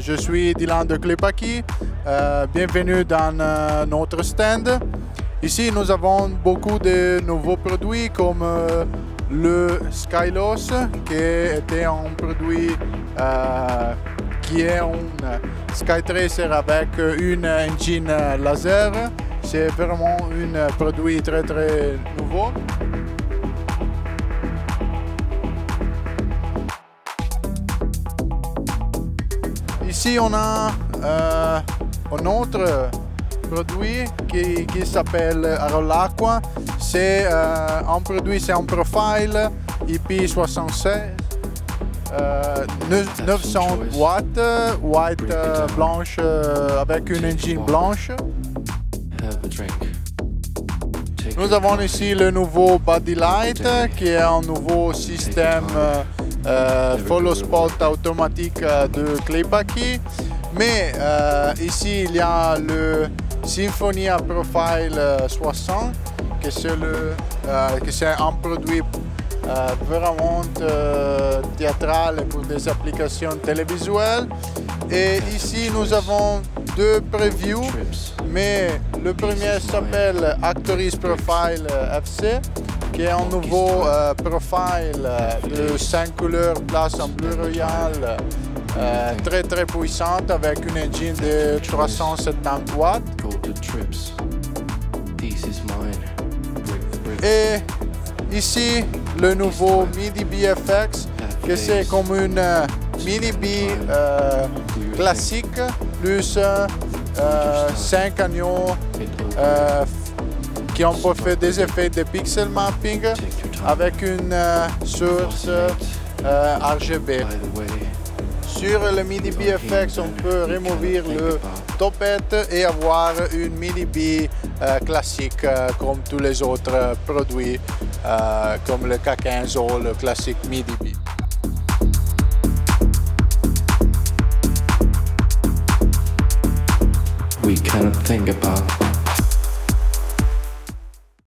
je suis Dylan de Klepaki. Euh, bienvenue dans euh, notre stand. Ici, nous avons beaucoup de nouveaux produits comme euh, le Skylos, qui était un produit qui est un Skytracer avec une engine laser. C'est vraiment un produit très très nouveau. Ici, on a euh, un autre produit qui, s'appelle Arolacqua. C'est euh, un produit, c'est un profile IP76. 900 watts, white euh, blanche avec une engine blanche. Nous avons ici le nouveau Body Light qui est un nouveau système euh, follow spot automatique euh, de Klepaki. Mais euh, ici, il y a le Symphonia Profile 60, que c'est un produit vraiment théâtral pour des applications télévisuelles. Et ici, nous avons deux previews, mais le premier s'appelle Actoris Profile FC qui est un nouveau euh, profile euh, de 5 couleurs place en bleu royal euh, très très puissante avec une engine de 370 watts. Et ici le nouveau MIDI BFX que c'est comme une mini B classique plus 5 agneaux qui ont fait des effets de pixel mapping avec une euh, source euh, RGB. Sur le MIDI BFX, on peut remover le topette et avoir une MIDI B euh, classique comme tous les autres produits comme le K15 ou le classique MIDI B. We cannot think about